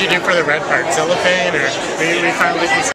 did you do for the red part? Cellophane or we, we found?